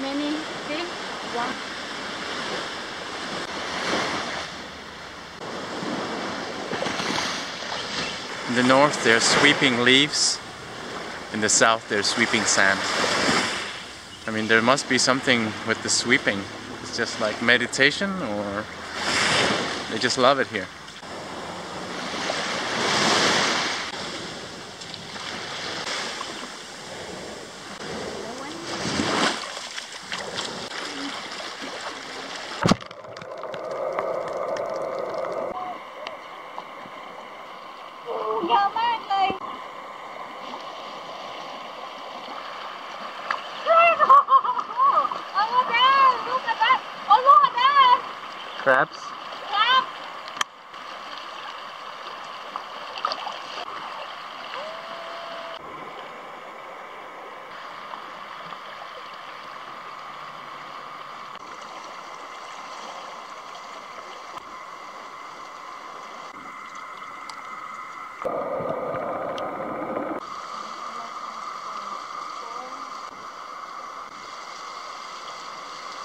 many one. In the north they're sweeping leaves. In the south they're sweeping sand. I mean there must be something with the sweeping. It's just like meditation or they just love it here. เยอะมากเลยเอาลูกได้ลูกกระต่ายเอาลูกกระต่าย Crabs